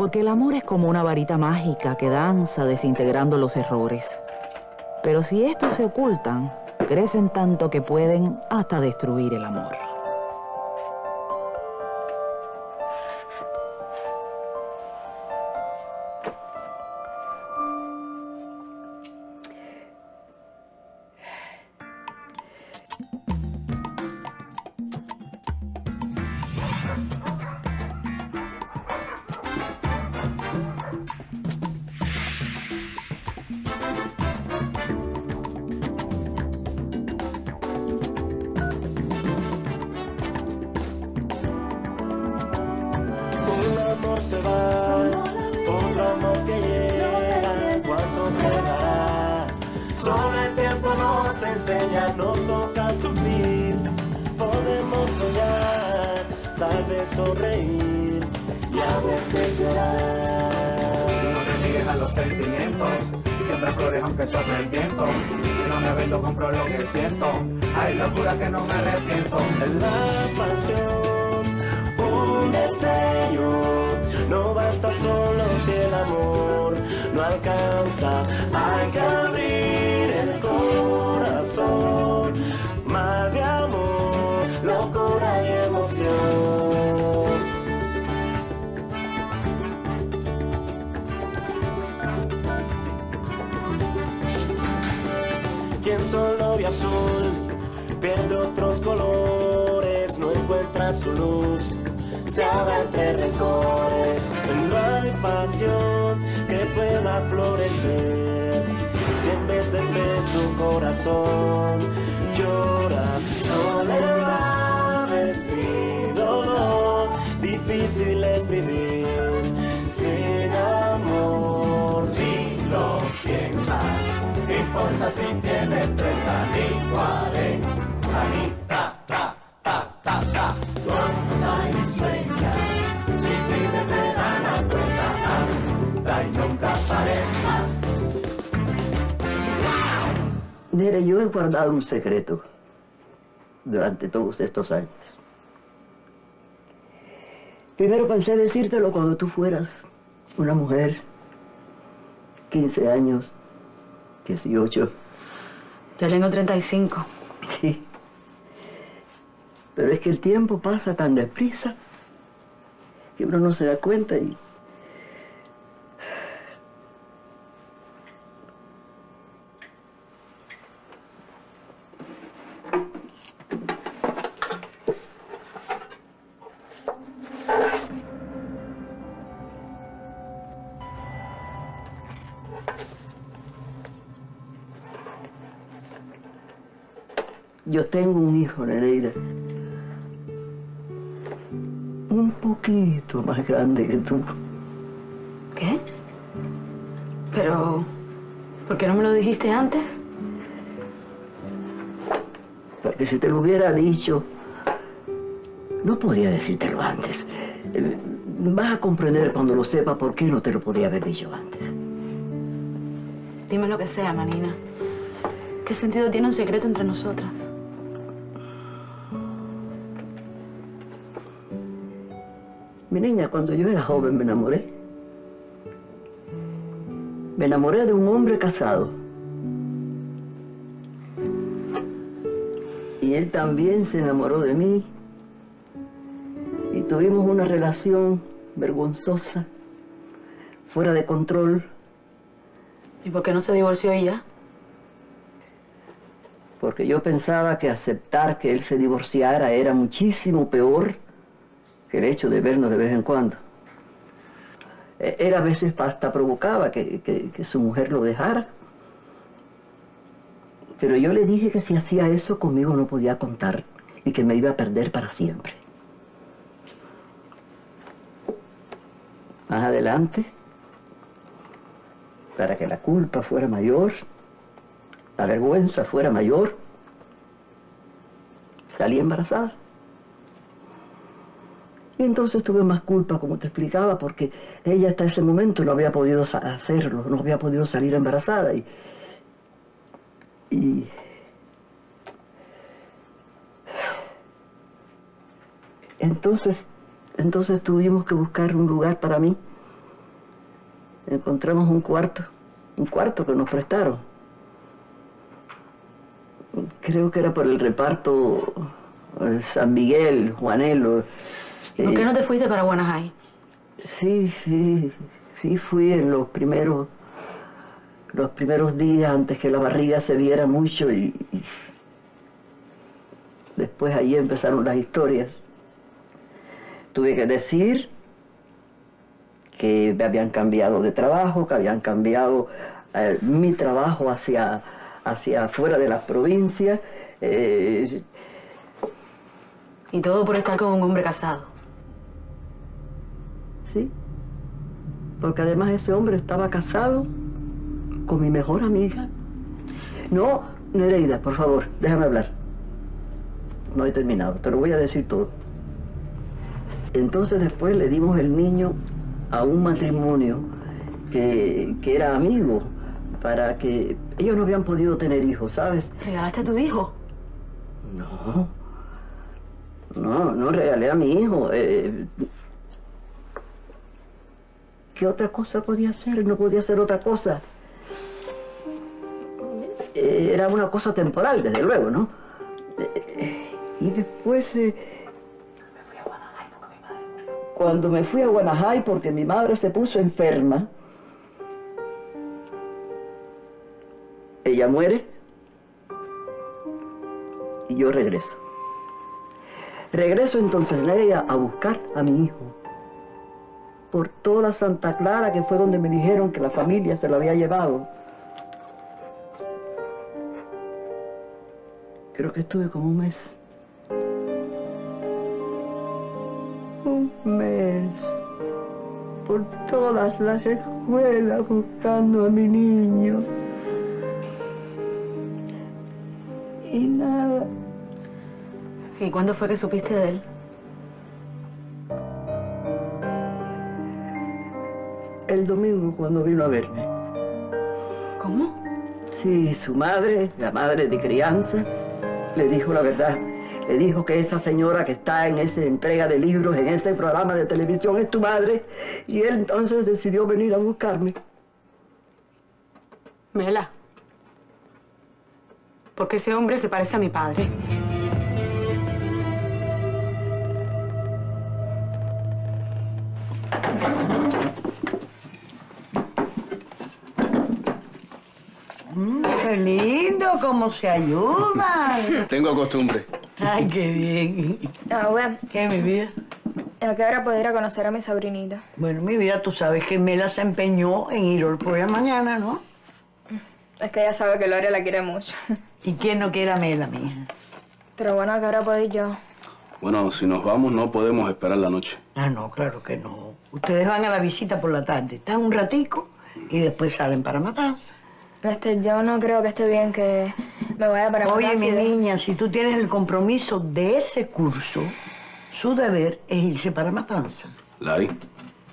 Porque el amor es como una varita mágica que danza desintegrando los errores. Pero si estos se ocultan, crecen tanto que pueden hasta destruir el amor. me vendo, compro lo que siento. Hay locura que no me arrepiento. La pasión, un destello. No basta solo si el amor no alcanza. Hay que abrir el corazón. su luz se haga entre rencores. No hay pasión que pueda florecer. Si en vez de fe su corazón llora, soledades y dolor, difícil es vivir sin amor. Si lo piensas, importa si tienes 30 ni 40 ni yo he guardado un secreto durante todos estos años. Primero pensé decírtelo cuando tú fueras una mujer, 15 años, 18. Ya tengo 35. Sí. Pero es que el tiempo pasa tan deprisa que uno no se da cuenta y grande que tú. ¿Qué? Pero... ¿Por qué no me lo dijiste antes? Porque si te lo hubiera dicho... No podía decírtelo antes. Eh, vas a comprender cuando lo sepa por qué no te lo podía haber dicho antes. Dime lo que sea, Manina. ¿Qué sentido tiene un secreto entre nosotras? Mi niña, cuando yo era joven me enamoré. Me enamoré de un hombre casado. Y él también se enamoró de mí. Y tuvimos una relación vergonzosa, fuera de control. ¿Y por qué no se divorció ella? Porque yo pensaba que aceptar que él se divorciara era muchísimo peor que el hecho de vernos de vez en cuando. E, Él a veces hasta provocaba que, que su mujer lo dejara. Pero yo le dije que si hacía eso conmigo no podía contar y que me iba a perder para siempre. Más adelante, para que la culpa fuera mayor, la vergüenza fuera mayor, salí embarazada. Y entonces tuve más culpa, como te explicaba, porque ella hasta ese momento no había podido hacerlo, no había podido salir embarazada. Y, entonces, entonces tuvimos que buscar un lugar para mí encontramos un cuarto, un cuarto que nos prestaron. Creo que era por el reparto eh, San Miguel, Juanelo. ¿Por qué Eh, no te fuiste para Guanajay? Sí, sí, sí fui en los primeros, los primeros días antes que la barriga se viera mucho y, y después ahí empezaron las historias. Tuve que decir que me habían cambiado de trabajo, que habían cambiado eh, mi trabajo hacia, hacia afuera de las provincias. eh, Y todo por estar con un hombre casado. Sí, porque además ese hombre estaba casado con mi mejor amiga. No, Nereida, por favor, déjame hablar. No he terminado, te lo voy a decir todo. Entonces después le dimos el niño a un matrimonio que, que era amigo, para que ellos no habían podido tener hijos, ¿sabes? ¿Regalaste a tu hijo? No, no, no regalé a mi hijo. eh, ¿Qué otra cosa podía hacer? No podía hacer otra cosa. Eh, Era una cosa temporal, desde luego, ¿no? Eh, Y después... eh, Cuando me fui a Guanajay porque mi madre se puso enferma, ella muere y yo regreso. Regreso entonces Nereida a buscar a mi hijo. Por toda Santa Clara, que fue donde me dijeron que la familia se lo había llevado. Creo que estuve como un mes. Un mes. Por todas las escuelas buscando a mi niño. Y nada. ¿Y cuándo fue que supiste de él? El domingo cuando vino a verme. ¿Cómo? Sí, su madre, la madre de crianza, le dijo la verdad. Le dijo que esa señora que está en esa entrega de libros, en ese programa de televisión, es tu madre. Y él entonces decidió venir a buscarme. Mela. Porque ese hombre se parece a mi padre. Qué lindo, cómo se ayudan. Tengo costumbre. Ay, qué bien. Ahora, ¿Qué, mi vida? ¿a qué hora poder ir a conocer a mi sobrinita? Bueno, mi vida, tú sabes que Mela se empeñó en ir hoy por la mañana, ¿no? Es que ella sabe que Gloria la quiere mucho. ¿Y quién no quiere a Mela, mija? Pero bueno, ¿a qué hora puedo ir yo? Bueno, si nos vamos no podemos esperar la noche. Ah, no, claro que no. Ustedes van a la visita por la tarde, están un ratico y después salen para Matanza. Este, yo no creo que esté bien que me vaya para Oye, mi niña, si tú tienes el compromiso de ese curso, su deber es irse para Matanza. Lari,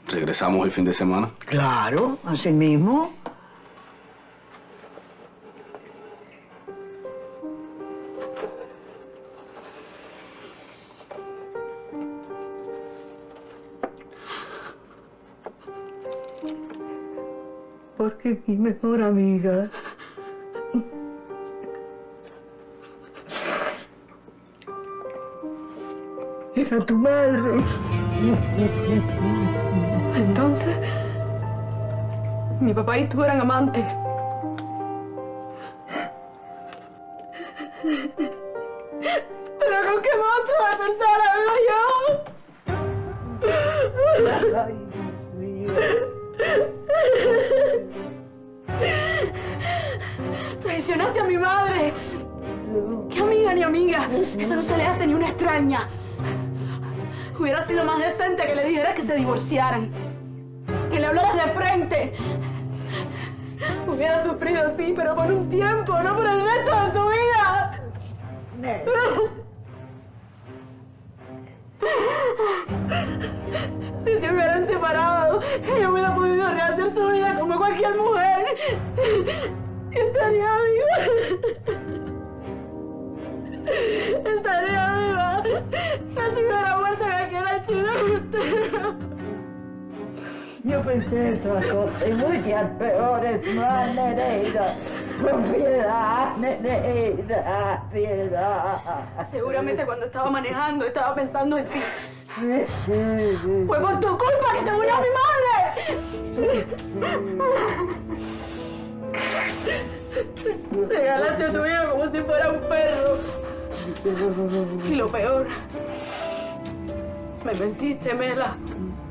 regresamos el fin de semana. Claro, así mismo. Porque mi mejor amiga. Era tu madre. Entonces, mi papá y tú eran amantes. ¿Pero con qué monstruo de persona vivo yo? Ay, Dios mío. Traicionaste a mi madre. ¿Qué amiga ni amiga? Eso no se le hace ni una extraña. Hubiera sido más decente que le dijeras que se divorciaran. Que le hablaras de frente. Hubiera sufrido, sí, pero por un tiempo, no por el resto de su vida. Si se hubieran separado, ella hubiera podido rehacer su vida como cualquier mujer. Y estaría viva. Estaría viva. Se hubiera muerto en aquel accidente. Yo pensé esas cosas y muchas peores más, Nereida. Con piedad, Nereida, piedad. Seguramente cuando estaba manejando estaba pensando en ti. Fue por tu culpa que se murió mi madre. Regalaste a tu hijo como si fuera un perro. Y lo peor, me mentiste, Mela.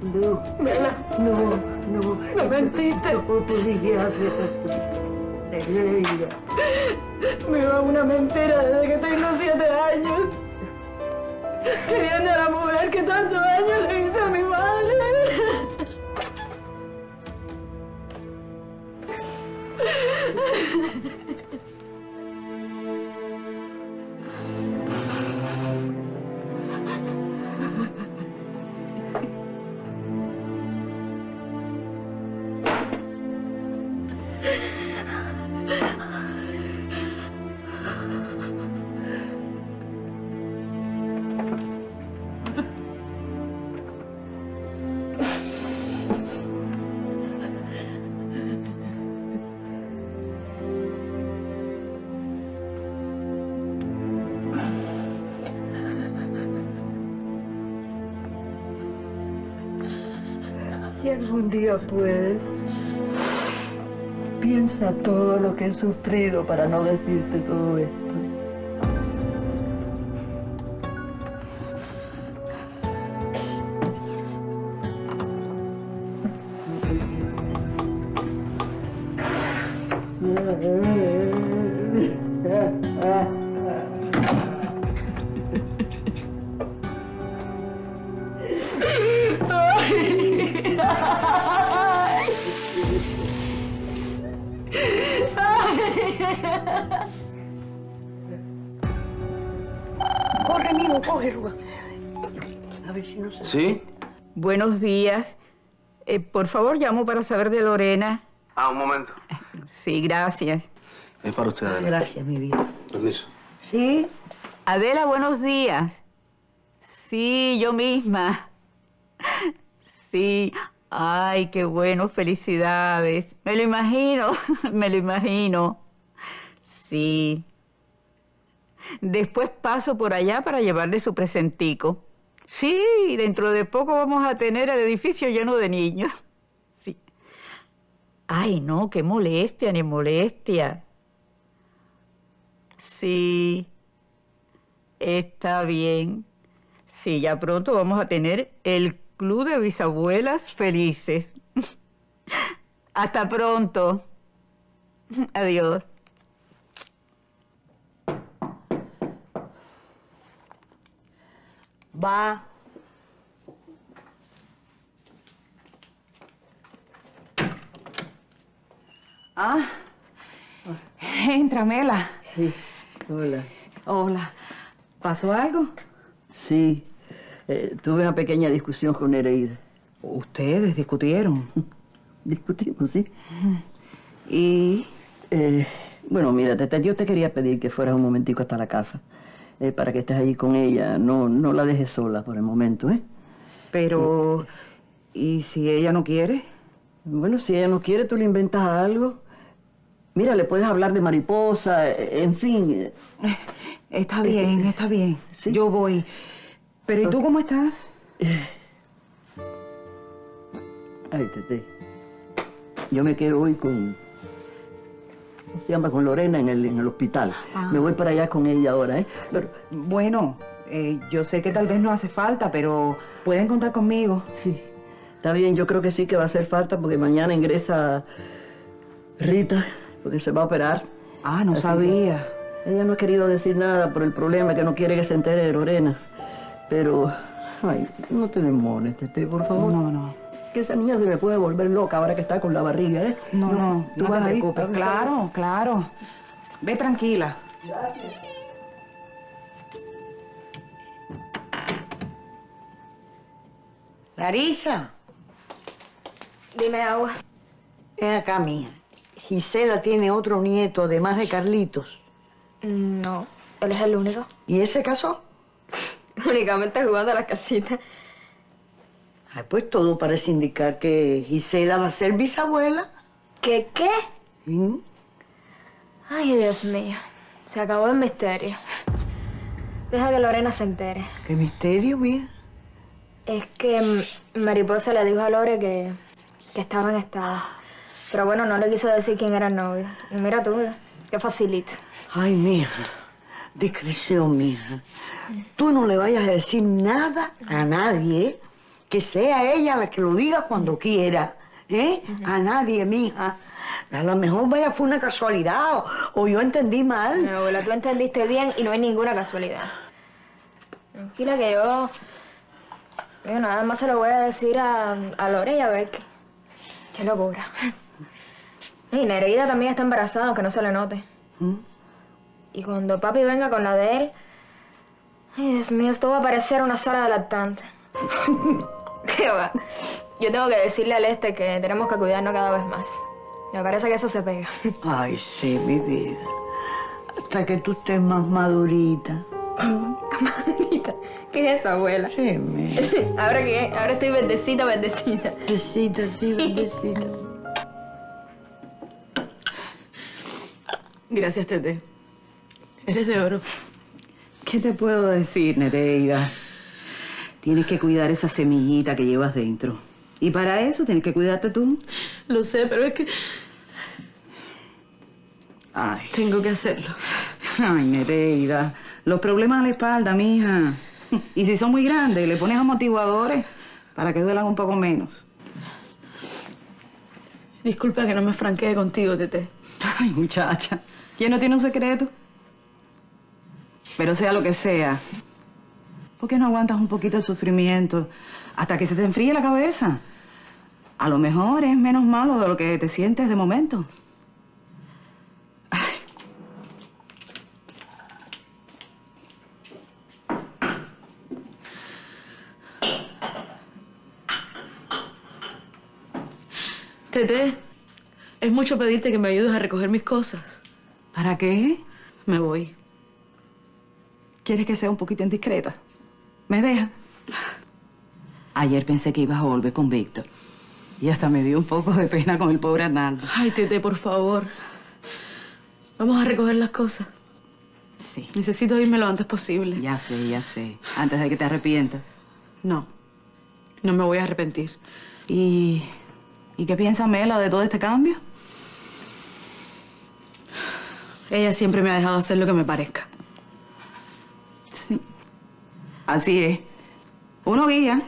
No, Mela, no, no. me mentiste. No. Me iba una mentira desde que tengo siete años. Queriendo a la mujer que tantos años le hice a mi madre. Algún día puedes, piensa todo lo que he sufrido para no decirte todo esto. Buenos días. Eh, por favor, llamo para saber de Lorena. Ah, un momento. Sí, gracias. Es para usted, Adela. Gracias, mi vida. Permiso. ¿Sí? Adela, buenos días. Sí, yo misma. Sí. Ay, qué bueno, felicidades. Me lo imagino, me lo imagino. Sí. Después paso por allá para llevarle su presentico. Sí, dentro de poco vamos a tener el edificio lleno de niños. Sí. Ay, no, qué molestia, ni molestia. Sí. Está bien. Sí, ya pronto vamos a tener el Club de Bisabuelas Felices. Hasta pronto. Adiós. Va. Ah, entra, Mela. Sí, hola. Hola. ¿Pasó algo? Sí, eh, tuve una pequeña discusión con Nereida. Ustedes discutieron. Discutimos, sí. Y Eh, bueno, mira, te- te- yo te quería pedir que fueras un momentico hasta la casa, eh, para que estés allí con ella. No, no la dejes sola por el momento, ¿eh? Pero, ¿y si ella no quiere? Bueno, si ella no quiere, tú le inventas algo. Mira, le puedes hablar de mariposa, eh, en fin. Está bien, está bien. Sí. Yo voy. Pero ¿y tú cómo estás? Ay, Tete. Yo me quedo hoy con. ¿Cómo se llama? Con Lorena en el, en el hospital. Me voy para allá con ella ahora, ¿eh? Pero, Bueno, eh, yo sé que tal vez no hace falta, pero pueden contar conmigo. sí. Está bien, yo creo que sí que va a hacer falta porque mañana ingresa Rita, porque se va a operar. Ah, no Así sabía. Ella no ha querido decir nada por el problema, que no quiere que se entere de Lorena. Pero, ay, no te demores, Tete, por favor. No, no. Que esa niña se me puede volver loca ahora que está con la barriga, ¿eh? No, no, tú no vas te preocupes. Claro, claro. Ve tranquila. Larisa, Dime, Agua. ven acá, mía. Gisela tiene otro nieto, además de Carlitos. Mm, No, él es el único. ¿Y él se casó? Únicamente jugando a las casitas. Ay, pues todo parece indicar que Gisela va a ser bisabuela. ¿Qué qué? ¿Mm? Ay, Dios mío. Se acabó el misterio. Deja que Lorena se entere. Qué misterio, mía. Es que mm, Mariposa le dijo a Lore que, que estaba en estado. Pero bueno, no le quiso decir quién era el novio. Y mira tú, qué facilito. Ay, mija. Discreción, mija. Tú no le vayas a decir nada a nadie, ¿eh? Que sea ella la que lo diga cuando quiera, ¿eh? A nadie, mija. A lo mejor vaya fue una casualidad o, o yo entendí mal. Mi abuela, tú entendiste bien y no hay ninguna casualidad. Tranquila que yo... Yo nada más se lo voy a decir a, a Lore y a ver qué, qué locura. Y Nereida también está embarazada, aunque no se le note. ¿Mm? Y cuando papi venga con la de él... Ay, Dios mío, esto va a parecer una sala de lactante. ¿Qué va? Yo tengo que decirle al este que tenemos que cuidarnos cada vez más. Me parece que eso se pega. Ay, sí, mi vida. Hasta que tú estés más madurita. Manita, ¿qué es eso, abuela? Sí, mija. ¿Ahora qué? Ahora estoy bendecida, bendecida. Bendecita, sí, bendecita. Gracias, Tete. Eres de oro. ¿Qué te puedo decir, Nereida? Tienes que cuidar esa semillita que llevas dentro. Y para eso tienes que cuidarte tú. Lo sé, pero es que Ay, tengo que hacerlo. ay, Nereida. Los problemas a la espalda, mija. Y si son muy grandes, le pones amortiguadores para que duelan un poco menos. Disculpa que no me franquee contigo, Tete. Ay, muchacha. ¿Quién no tiene un secreto? Pero sea lo que sea, ¿por qué no aguantas un poquito el sufrimiento hasta que se te enfríe la cabeza? A lo mejor es menos malo de lo que te sientes de momento. Tete, es mucho pedirte que me ayudes a recoger mis cosas. ¿Para qué? Me voy. ¿Quieres que sea un poquito indiscreta? ¿Me deja? Ayer pensé que ibas a volver con Víctor. Y hasta me dio un poco de pena con el pobre Arnaldo. Ay, Tete, por favor. Vamos a recoger las cosas. Sí. Necesito irme lo antes posible. Ya sé, ya sé. Antes de que te arrepientas. No, no me voy a arrepentir. ¿Y, ¿y qué piensa Mela de todo este cambio? Ella siempre me ha dejado hacer lo que me parezca. Sí. Así es. Uno guía,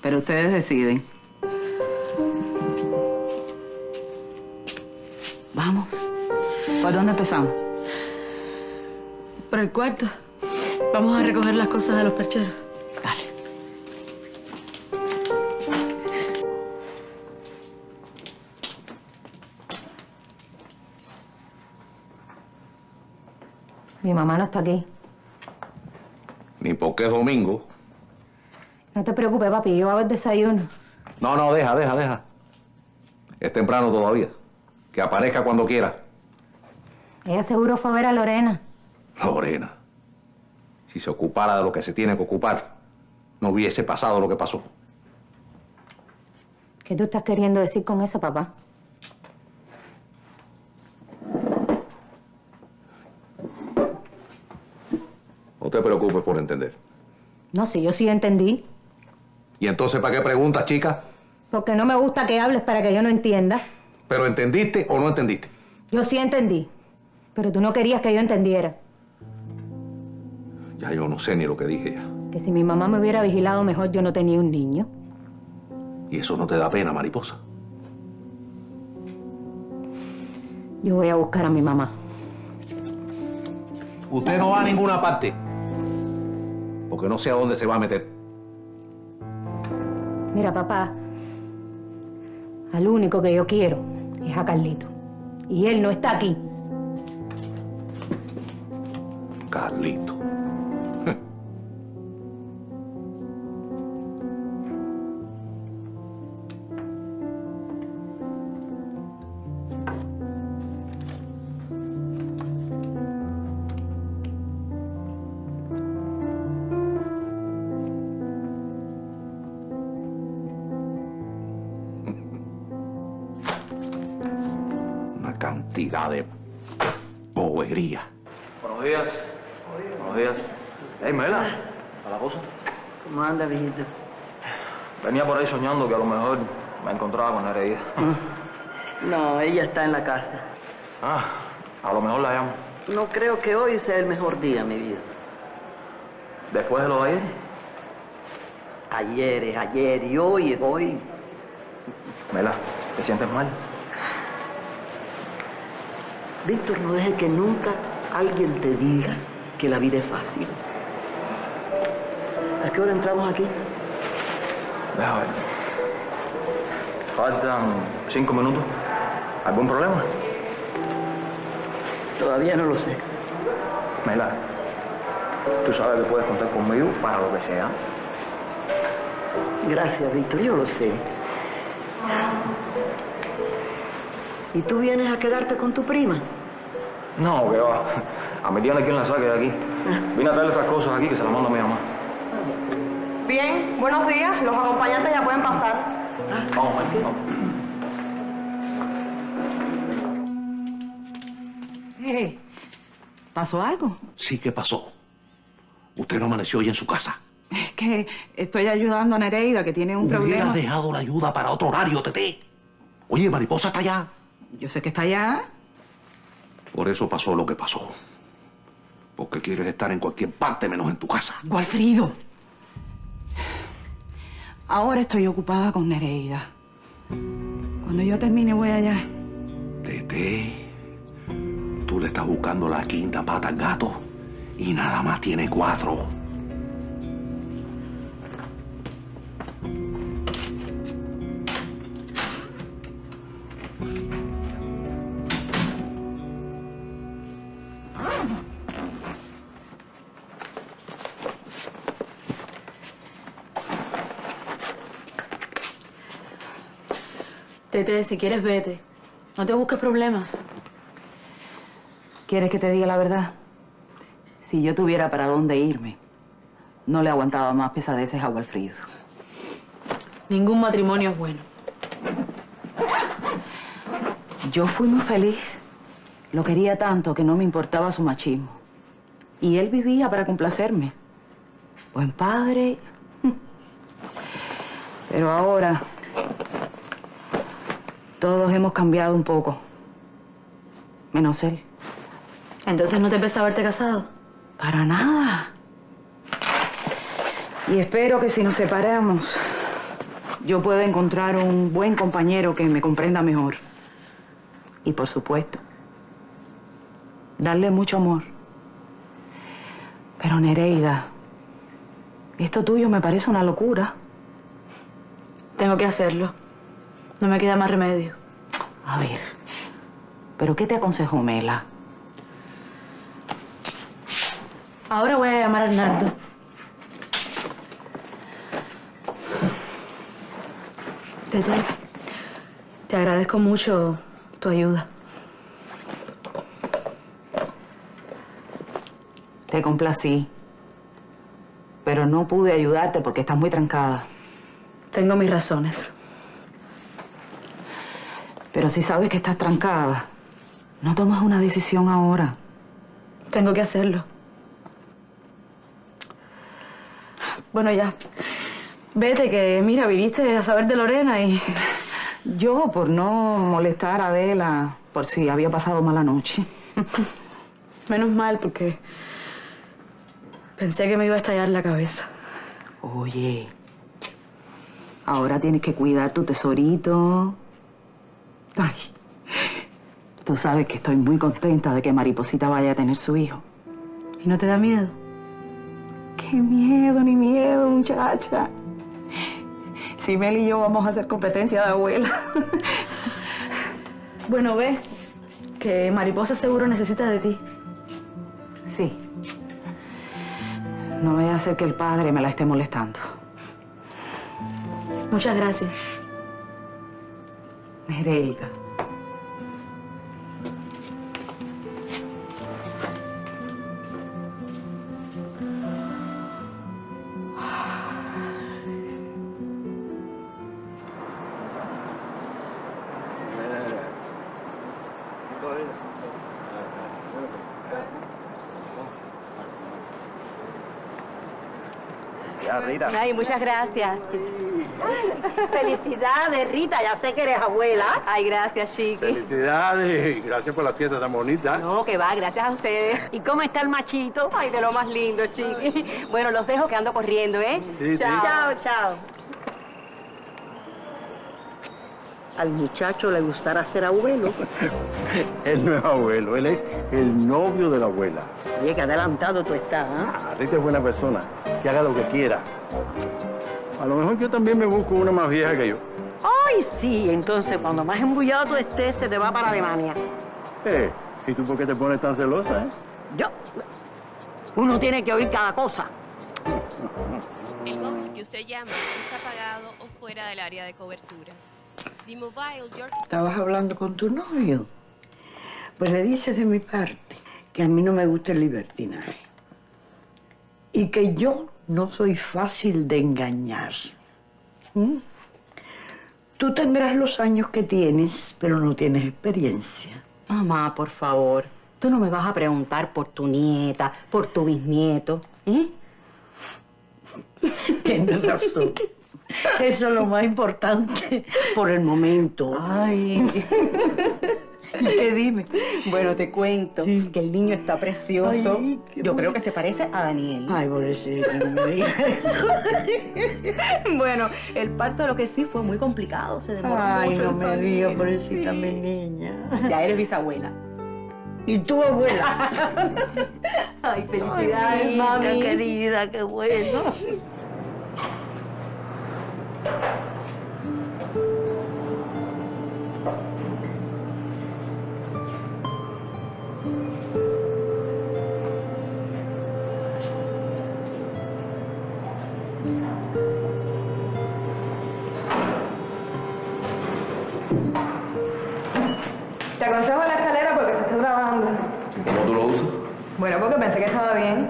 pero ustedes deciden. Vamos. ¿Por dónde empezamos? Por el cuarto. Vamos a recoger las cosas de los percheros. Dale. Mi mamá no está aquí. Ni porque es domingo. No te preocupes, papi, yo hago el desayuno. No, no, deja, deja, deja. Es temprano todavía. Que aparezca cuando quiera. Ella seguro fue a ver a Lorena. Lorena. Si se ocupara de lo que se tiene que ocupar, no hubiese pasado lo que pasó. ¿Qué tú estás queriendo decir con eso, papá? No te preocupes por entender. No, si yo sí entendí. ¿Y entonces para qué preguntas, chica? Porque no me gusta que hables para que yo no entienda. ¿Pero entendiste o no entendiste? Yo sí entendí. Pero tú no querías que yo entendiera. Ya yo no sé ni lo que dije ya. Que si mi mamá me hubiera vigilado mejor, yo no tenía un niño. Y eso no te da pena, mariposa. Yo voy a buscar a mi mamá. Usted no va a ninguna parte. Porque no sé a dónde se va a meter. Mira, papá, al único que yo quiero es a Carlito. Y él no está aquí. Carlito. Venía por ahí soñando que a lo mejor me encontraba con Nereida. No, ella está en la casa. Ah, a lo mejor la llamo. No creo que hoy sea el mejor día, mi vida. Después de lo de ayer. Ayer es ayer y hoy es hoy. Mela, ¿te sientes mal? Víctor, no dejes que nunca alguien te diga que la vida es fácil. ¿A qué hora entramos aquí? Ver. Faltan cinco minutos. ¿Algún problema? Todavía no lo sé. Mela, tú sabes que puedes contar conmigo para lo que sea. Gracias, Víctor, yo lo sé. ¿Y tú vienes a quedarte con tu prima? No, que va. A mi tía no hay quien la saque de aquí. Vine a traerle estas cosas aquí que se las mando a mi mamá. Buenos días. Los acompañantes ya pueden pasar. Vamos, Mela, vamos. Eh, ¿Pasó algo? Sí, ¿qué pasó? Usted no amaneció hoy en su casa. Es que estoy ayudando a Nereida, que tiene un Hubiera problema. dejado la ayuda para otro horario, Tete. Oye, Mariposa está allá. Yo sé que está allá. Por eso pasó lo que pasó. Porque quieres estar en cualquier parte menos en tu casa. Gualfrido. Ahora estoy ocupada con Nereida. Cuando yo termine voy allá. Tete, tú le estás buscando la quinta pata al gato y nada más tiene cuatro. Tete, si quieres, vete. No te busques problemas. ¿Quieres que te diga la verdad? Si yo tuviera para dónde irme, no le aguantaba más pesadeces a Walfrido. Ningún matrimonio es bueno. Yo fui muy feliz. Lo quería tanto que no me importaba su machismo. Y él vivía para complacerme. Buen padre. Pero ahora todos hemos cambiado un poco. Menos él. Entonces no te pesa haberte casado. Para nada. Y espero que si nos separamos, yo pueda encontrar un buen compañero que me comprenda mejor. Y por supuesto, darle mucho amor. Pero Nereida, esto tuyo me parece una locura. Tengo que hacerlo. No me queda más remedio. A ver, ¿pero qué te aconsejó Mela? Ahora voy a llamar a Arnaldo. Tete, te agradezco mucho tu ayuda. Te complací. Pero no pude ayudarte porque estás muy trancada. Tengo mis razones. Pero si sabes que estás trancada, no tomas una decisión ahora. Tengo que hacerlo. Bueno, ya. Vete, que mira, viniste a saber de Lorena y... Yo, por no molestar a Adela, por si había pasado mala noche. Menos mal, porque pensé que me iba a estallar la cabeza. Oye, ahora tienes que cuidar tu tesorito. Ay, tú sabes que estoy muy contenta de que Mariposita vaya a tener su hijo. ¿Y no te da miedo? Qué miedo, ni miedo, muchacha. Si Mel y yo vamos a hacer competencia de abuela. Bueno, ve, que Mariposa seguro necesita de ti. Sí. No vaya a ser que el padre me la esté molestando. Muchas gracias. Nereida. Ay, muchas gracias. Felicidades, Rita, ya sé que eres abuela. Ay, gracias, Chiqui. Felicidades y gracias por la fiesta tan bonita. No, que va, gracias a ustedes. ¿Y cómo está el machito? Ay, de lo más lindo, Chiqui. Bueno, los dejo que ando corriendo, ¿eh? Sí, sí. chao. Chao, chao. Al muchacho le gustará ser abuelo. Él no es abuelo, él es el novio de la abuela. Oye, que adelantado tú estás, ¿ah? Ah, Rita es buena persona, que haga lo que quiera. A lo mejor yo también me busco una más vieja que yo. Ay, sí, entonces cuando más embullado tú estés, se te va para Alemania. Eh, ¿y tú por qué te pones tan celosa, eh? Yo. Uno tiene que oír cada cosa. El móvil que usted llama está apagado o fuera del área de cobertura. The mobile your ¿Estabas hablando con tu novio? Pues le dices de mi parte que a mí no me gusta el libertinaje. Y que yo no soy fácil de engañar. ¿Mm? Tú tendrás los años que tienes, pero no tienes experiencia. Mamá, por favor, tú no me vas a preguntar por tu nieta, por tu bisnieto, ¿eh? Tienes razón. Eso es lo más importante por el momento. Ay. ¿Y qué dime? Bueno, te cuento que el niño está precioso. Ay, Yo creo que se parece a Daniel. Ay, pobrecito, no me digas eso. bueno, el parto lo que sí fue muy complicado, se demoró Ay, mucho no en me digas, pobrecita mi niña. Ya eres bisabuela. ¿Y tu abuela? Ay, felicidades, Ay, mami. querida, qué bueno. Bueno, porque pensé que estaba bien.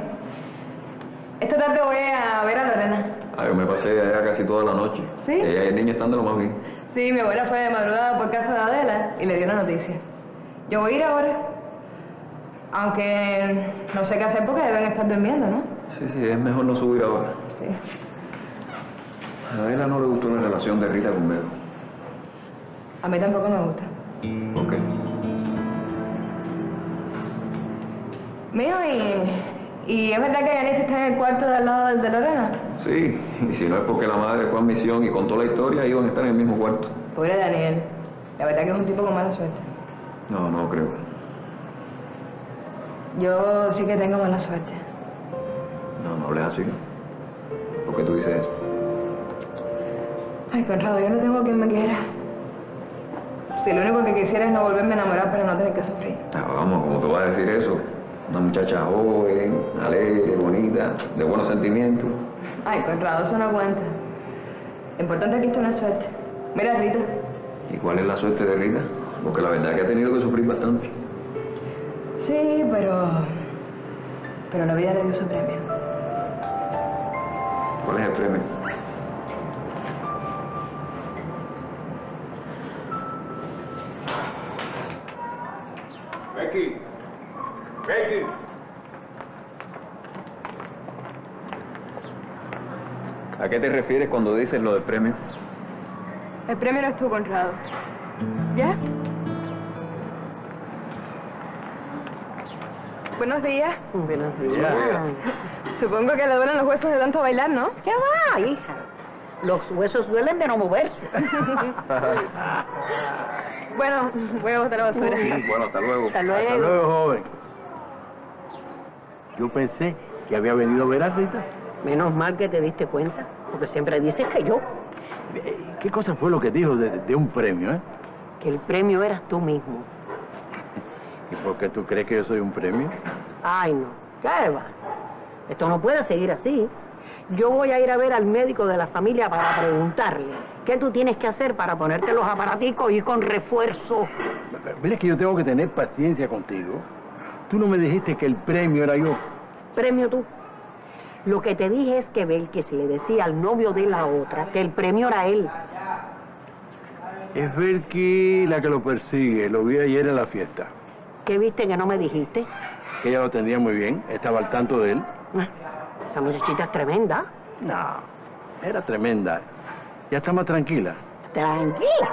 Esta tarde voy a ver a Lorena. Ah, yo me pasé allá casi toda la noche. ¿Sí? Ella y el niño están de lo más bien. Sí, mi abuela fue de madrugada por casa de Adela y le dio una noticia. Yo voy a ir ahora. Aunque no sé qué hacer porque deben estar durmiendo, ¿no? Sí, sí, es mejor no subir ahora. Sí. A Adela no le gustó la relación de Rita conmigo. A mí tampoco me gusta. ¿Por qué? Mío, y, y es verdad que Yanis está en el cuarto de al lado del de Lorena. Sí, y si no es porque la madre fue a misión y contó la historia, iban a estar en el mismo cuarto. Pobre Daniel. La verdad que es un tipo con mala suerte. No, no creo. Yo sí que tengo mala suerte. No, no hables así. ¿Por qué tú dices eso? Ay, Conrado, yo no tengo quien me quiera. Si lo único que quisiera es no volverme a enamorar para no tener que sufrir. Ah, vamos, ¿cómo te vas a decir eso? Una muchacha joven, alegre, bonita, de buenos sentimientos. Ay, Conrado, eso no cuenta. Lo importante aquí está la suerte. Mira, Rita. ¿Y cuál es la suerte de Rita? Porque la verdad es que ha tenido que sufrir bastante. Sí, pero... Pero la vida le dio su premio. ¿Cuál es el premio? Becky, Becky. ¿A qué te refieres cuando dices lo del premio? El premio eres tú, Conrado. ¿Ya? Buenos días. Buenos días. Supongo que le duelen los huesos de tanto bailar, ¿no? ¿Qué va, hija? Los huesos duelen de no moverse. Bueno, voy a botar la basura. Bueno, hasta luego. Hasta Hasta luego, joven. Yo pensé que había venido a ver a Rita. Menos mal que te diste cuenta, porque siempre dices que yo, Eh, ¿Qué cosa fue lo que dijo de, de un premio, eh? que el premio eras tú mismo. ¿Y por qué tú crees que yo soy un premio? Ay, no. ¿Qué va? Esto no puede seguir así. Yo voy a ir a ver al médico de la familia para preguntarle qué tú tienes que hacer para ponerte los aparaticos y con refuerzo. Mira que yo tengo que tener paciencia contigo. Tú no me dijiste que el premio era yo. Premio tú. Lo que te dije es que Belkis le decía al novio de la otra que el premio era él. Es Belki la que lo persigue. Lo vi ayer en la fiesta. ¿Qué viste que no me dijiste? Que ella lo atendía muy bien. Estaba al tanto de él. Ah, Esa muchachita es tremenda. No, era tremenda. Ya está más tranquila. Tranquila.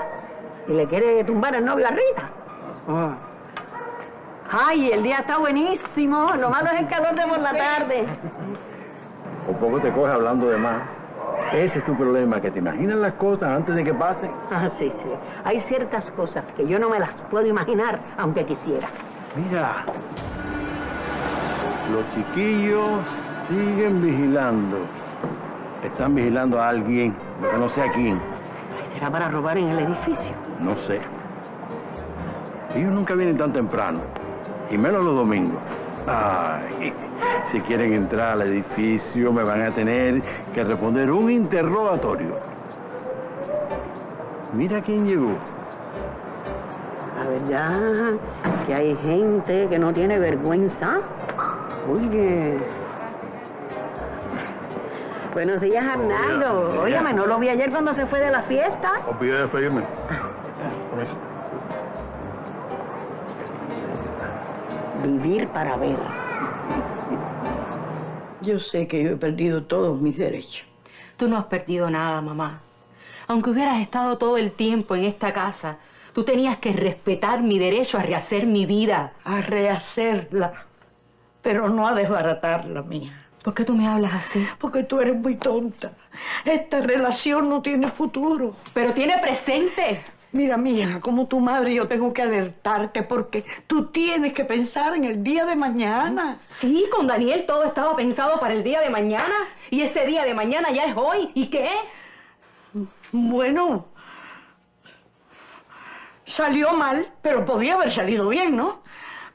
¿Y le quiere tumbar el novio a Rita? Ah. Ay, el día está buenísimo. Lo malo es el calor de por la tarde. Por poco te coges hablando de más. Ese es tu problema, que te imaginas las cosas antes de que pasen. Ah, sí, sí. Hay ciertas cosas que yo no me las puedo imaginar, aunque quisiera. Mira, los chiquillos siguen vigilando. Están vigilando a alguien, pero no sé a quién. ¿Será para robar en el edificio? No sé. Ellos nunca vienen tan temprano, y menos los domingos. Ay, si quieren entrar al edificio me van a tener que responder un interrogatorio. Mira quién llegó. La verdad que hay gente que no tiene vergüenza. Oye. Buenos días, Arnaldo. Óyame, no lo vi ayer cuando se fue de la fiesta. Olvidé despedirme. Vivir para ver. Yo sé que yo he perdido todos mis derechos. Tú no has perdido nada, mamá. Aunque hubieras estado todo el tiempo en esta casa, tú tenías que respetar mi derecho a rehacer mi vida. A rehacerla, pero no a desbaratarla, mía. ¿Por qué tú me hablas así? Porque tú eres muy tonta. Esta relación no tiene futuro. Pero tiene presente. Mira, mija, como tu madre yo tengo que alertarte porque tú tienes que pensar en el día de mañana. Sí, con Daniel todo estaba pensado para el día de mañana. Y ese día de mañana ya es hoy. ¿Y qué? Bueno, salió mal, pero podía haber salido bien, ¿no?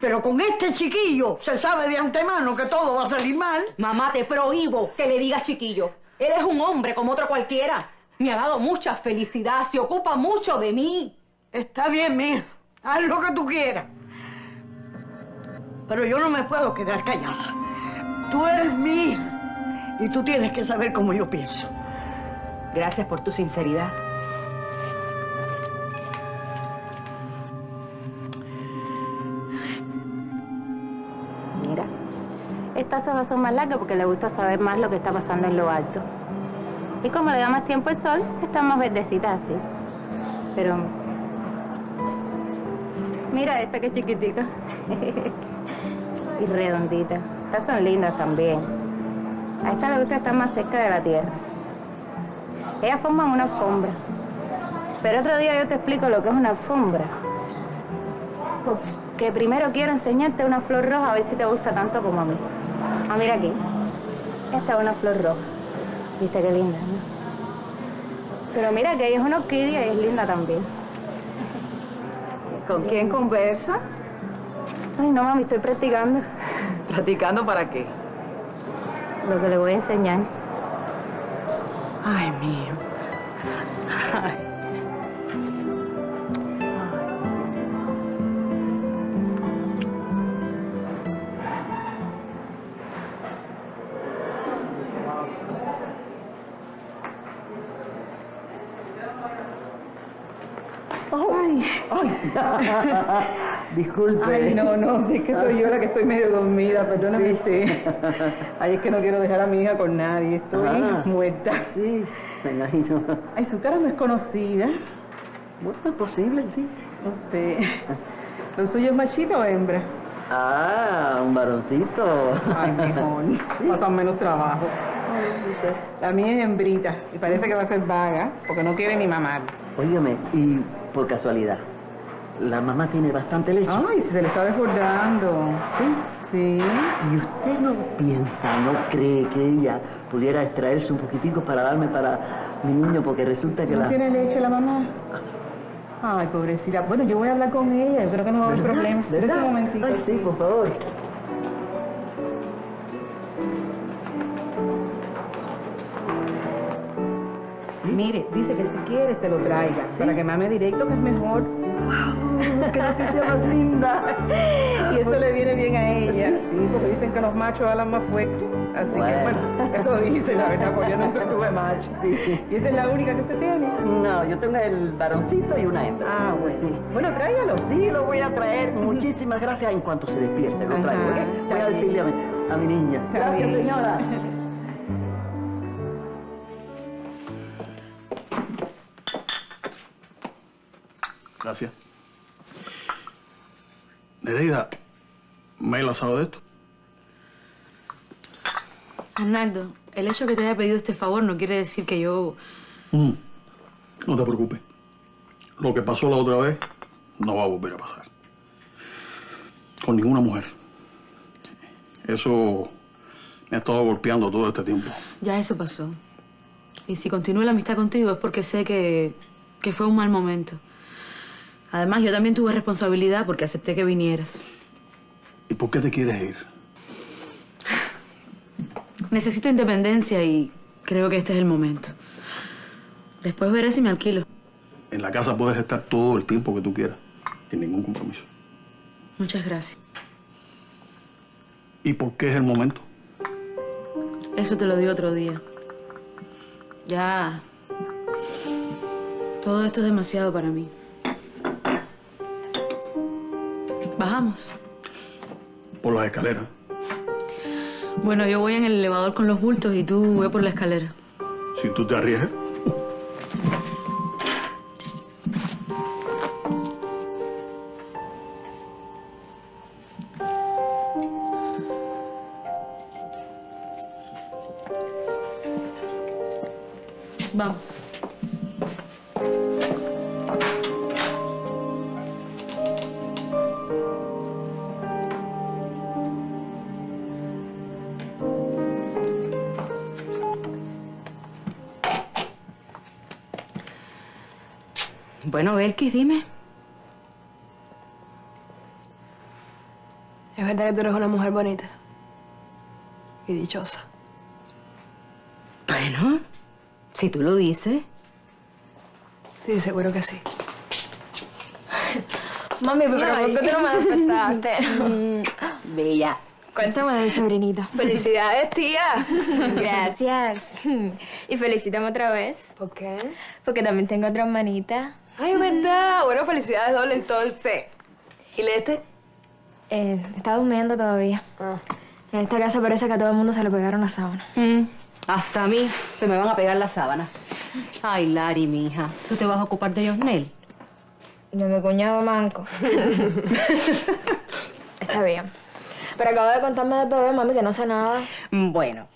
Pero con este chiquillo se sabe de antemano que todo va a salir mal. Mamá, te prohíbo que le digas chiquillo. Él es un hombre como otro cualquiera. Me ha dado mucha felicidad, se ocupa mucho de mí. Está bien, mija. Haz lo que tú quieras. Pero yo no me puedo quedar callada. Tú eres mi hija y tú tienes que saber cómo yo pienso. Gracias por tu sinceridad. Mira, estas hojas son más largas porque le gusta saber más lo que está pasando en lo alto. Y como le da más tiempo el sol, están más verdecitas así. Pero... Mira esta que chiquitica. y redondita. Estas son lindas también. A esta le gusta estar más cerca de la tierra. Ellas forman una alfombra. Pero otro día yo te explico lo que es una alfombra. Porque primero quiero enseñarte una flor roja a ver si te gusta tanto como a mí. Ah, mira aquí. Esta es una flor roja. ¿Viste qué linda, no? Pero mira que ella es una orquídea y es linda también. ¿Con quién conversa? Ay, no, mami, estoy practicando ¿Practicando para qué? lo que le voy a enseñar. Ay, mío. Disculpe. Ay, no, no, sí es que soy yo la que estoy medio dormida, perdóname Sí. usted. Ay, es que no quiero dejar a mi hija con nadie, estoy Ah. muerta. Sí, me imagino. Ay, su cara no es conocida. Bueno, es posible, sí. No sé. ¿Lo suyo es machito o hembra? Ah, un varoncito. Ay, mejor. Pasan menos trabajo. La mía es hembrita y parece que va a ser vaga porque no quiere ni mamar. Óigame, y por casualidad, la mamá tiene bastante leche. Ay, se le está desbordando. ¿Sí? Sí. ¿Y usted no piensa, no cree que ella pudiera extraerse un poquitico para darme para mi niño? Porque resulta que ¿No la... tiene leche la mamá? Ay, pobrecita. Bueno, yo voy a hablar con ella. Yo creo que no va a haber problema. ¿Verdad? Un momentito. Ay, sí, por favor. Mire, dice que si quiere se lo traiga. Para que mame directo, que es mejor que noticia más linda. Y eso le viene bien a ella, sí, porque dicen que los machos hablan más fuerte. Así que, bueno, eso dice, la verdad, porque yo nunca tuve macho. Sí. ¿Y esa es la única que usted tiene? No, yo tengo el varoncito y una hembra. Ah, bueno. Bueno, tráigalo. Sí, lo voy a traer. Muchísimas gracias. En cuanto se despierte, lo traigo. ¿okay? Voy a decirle a mi niña. Gracias, señora. Gracias. Nereida, ¿Mela sabe de esto? Arnaldo, el hecho de que te haya pedido este favor no quiere decir que yo... Mm, No te preocupes. Lo que pasó la otra vez no va a volver a pasar. Con ninguna mujer. Eso me ha estado golpeando todo este tiempo. Ya eso pasó. Y si continúo la amistad contigo es porque sé que, que fue un mal momento. Además, yo también tuve responsabilidad porque acepté que vinieras. ¿Y por qué te quieres ir? Necesito independencia y creo que este es el momento. Después veré si me alquilo. En la casa puedes estar todo el tiempo que tú quieras, sin ningún compromiso. Muchas gracias. ¿Y por qué es el momento? Eso te lo digo otro día. Ya... Todo esto es demasiado para mí. Bajamos. Por las escaleras. Bueno, yo voy en el elevador con los bultos y tú ve por la escalera. Si tú te arriesgas. Belkis, dime. Es verdad que tú eres una mujer bonita. Y dichosa. Bueno, si tú lo dices. Sí, seguro que sí. Mami, pero ¿por qué tú no me despertaste? Bella. Cuéntame de mi sobrinito. ¡Felicidades, tía! Gracias. Y felicítame otra vez. ¿Por qué? Porque también tengo otra hermanita. Ay, verdad. Bueno, felicidades doble entonces. ¿Y Lete? Eh, está durmiendo todavía. Ah. En esta casa parece que a todo el mundo se le pegaron las sábanas. Mm, hasta a mí se me van a pegar las sábanas. Ay, Lari, mija, ¿tú te vas a ocupar de Yosnel? De mi cuñado manco. está bien. Pero acabo de contarme del bebé, mami, que no sé nada. Bueno,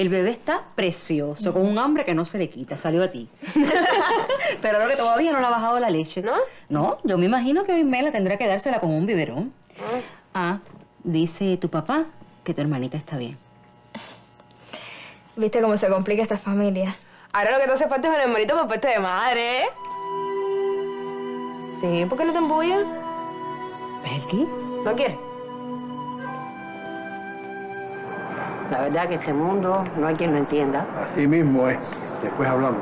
el bebé está precioso, con un hambre que no se le quita, salió a ti. Pero ahora que todavía no le ha bajado la leche. ¿No? No, yo me imagino que hoy Mela tendrá que dársela con un biberón. Ah, dice tu papá que tu hermanita está bien. ¿Viste cómo se complica esta familia? Ahora lo que te hace falta es un hermanito por parte de madre. Sí, ¿por qué no te embullas? ¿Belki? ¿No quieres? La verdad que este mundo no hay quien lo entienda. Así mismo es. Después hablamos.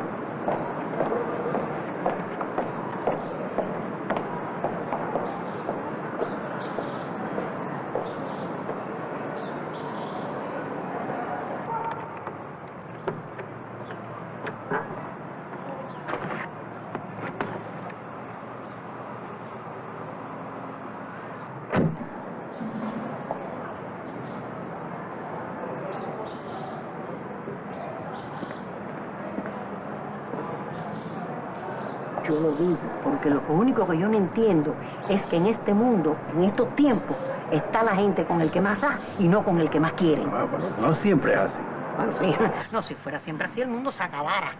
Yo lo digo, porque lo único que yo no entiendo es que en este mundo, en estos tiempos, está la gente con el que más da y no con el que más quiere. No siempre es así. Bueno, sí. No, si fuera siempre así, el mundo se acabara.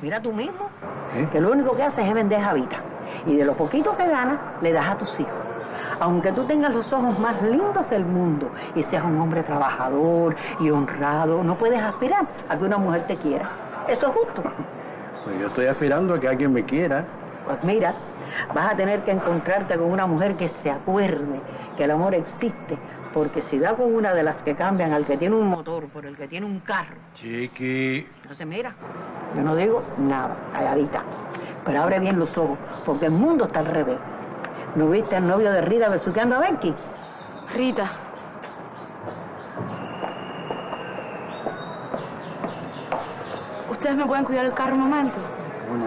Mira tú mismo, ¿Eh? que lo único que haces es vender javita. Y de lo poquito que ganas, le das a tus hijos. Aunque tú tengas los ojos más lindos del mundo y seas un hombre trabajador y honrado, no puedes aspirar a que una mujer te quiera. Eso es justo. Pues yo estoy aspirando a que alguien me quiera. Pues mira, vas a tener que encontrarte con una mujer que se acuerde que el amor existe. Porque si da con una de las que cambian al que tiene un motor por el que tiene un carro, Chiqui. entonces mira, yo no digo nada, calladita. Pero abre bien los ojos, porque el mundo está al revés. ¿No viste al novio de Rita besuqueando a Becky? Rita. ¿Ustedes me pueden cuidar el carro un momento?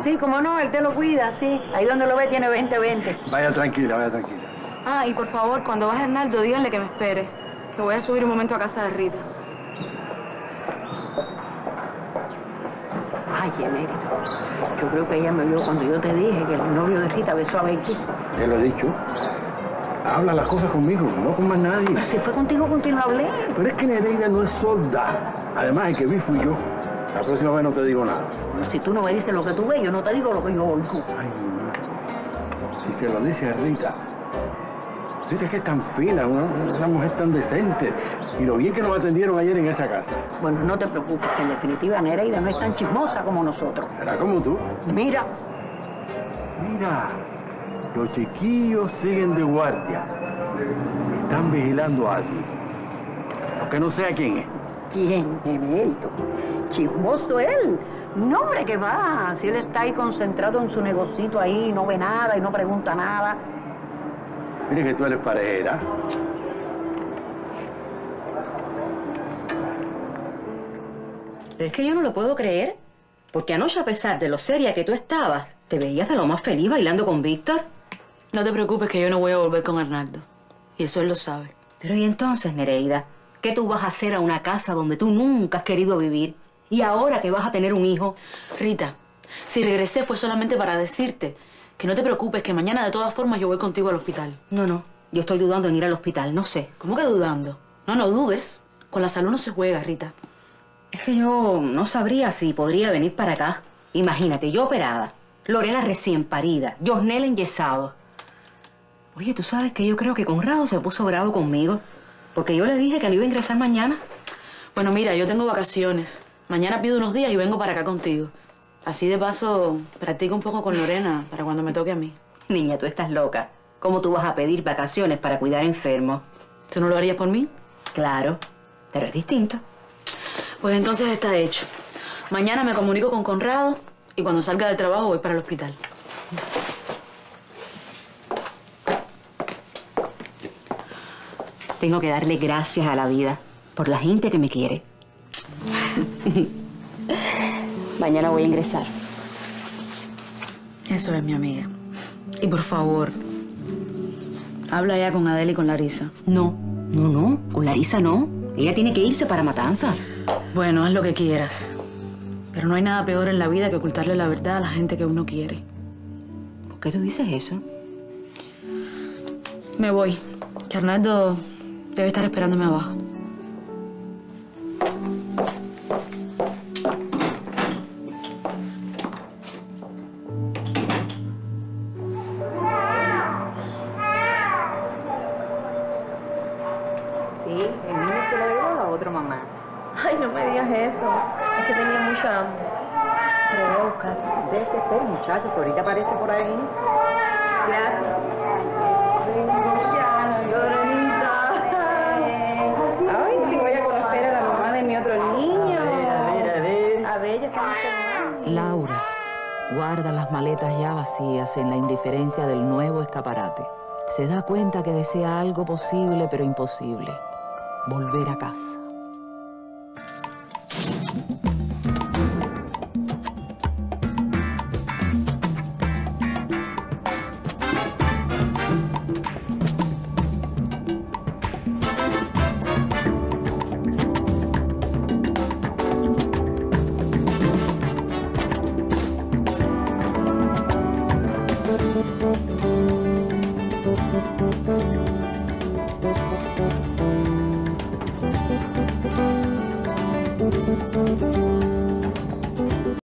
Sí, como no, él te lo cuida, sí. Ahí donde lo ve tiene 20-20. Vaya tranquila, vaya tranquila. Ah, y por favor, cuando baje Hernaldo, díganle que me espere. Que voy a subir un momento a casa de Rita. Ay, Ay, Emérito, yo creo que ella me vio cuando yo te dije que el novio de Rita besó a Becky. Te lo he dicho. Habla las cosas conmigo, no con más nadie. Pero si fue contigo con quien lo hablé. Pero es que Nereida no es sorda. Además, el que vi fui yo. La próxima vez no te digo nada. Si tú no me dices lo que tú ves, yo no te digo lo que yo oigo. Ay, si se lo dice a Rita. Rita es que es tan fina, una, una mujer tan decente. Y lo bien que nos atendieron ayer en esa casa. Bueno, no te preocupes, que en definitiva Nereida no es tan chismosa como nosotros. Será como tú. Mira, Mira, los chiquillos siguen de guardia. Están vigilando a alguien. Aunque no sé a quién es. ¿quién, Emérito? Chismoso él. No, hombre, que va. Si él está ahí concentrado en su negocito ahí, no ve nada y no pregunta nada. Mire que tú eres parejera. Pero es que yo no lo puedo creer. Porque anoche, a pesar de lo seria que tú estabas, te veías de lo más feliz bailando con Víctor. No te preocupes que yo no voy a volver con Arnaldo. Y eso él lo sabe. Pero ¿y entonces, Nereida? ¿Qué tú vas a hacer a una casa donde tú nunca has querido vivir? Y ahora que vas a tener un hijo. Rita, si regresé fue solamente para decirte que no te preocupes, que mañana de todas formas yo voy contigo al hospital. No, no. Yo estoy dudando en ir al hospital, no sé. ¿Cómo que dudando? No, no dudes. Con la salud no se juega, Rita. Es que yo no sabría si podría venir para acá. Imagínate, yo operada, Lorena recién parida, Josnel enyesado. Oye, tú sabes que yo creo que Conrado se puso bravo conmigo. Porque yo le dije que no iba a ingresar mañana. Bueno, mira, yo tengo vacaciones. Mañana pido unos días y vengo para acá contigo. Así de paso, practico un poco con Lorena para cuando me toque a mí. Niña, tú estás loca. ¿Cómo tú vas a pedir vacaciones para cuidar enfermos? ¿Tú no lo harías por mí? Claro, pero es distinto. Pues entonces está hecho. Mañana me comunico con Conrado y cuando salga del trabajo voy para el hospital. Tengo que darle gracias a la vida por la gente que me quiere. Mañana voy a ingresar. Eso es mi amiga. Y por favor, habla ya con Adela y con Larisa. No, no, no. Con Larisa no. Ella tiene que irse para Matanza. Bueno, haz lo que quieras. Pero no hay nada peor en la vida que ocultarle la verdad a la gente que uno quiere. ¿Por qué tú dices eso? Me voy. Que Arnaldo debe estar esperándome abajo. Sí, el niño se lo dio a la otra mamá. Ay, no me digas eso. Es que tenía mucha hambre. Pero voy a buscar. Desespero, muchachos, ahorita aparece por ahí. Guarda las maletas ya vacías en la indiferencia del nuevo escaparate. Se da cuenta que desea algo posible pero imposible. Volver a casa.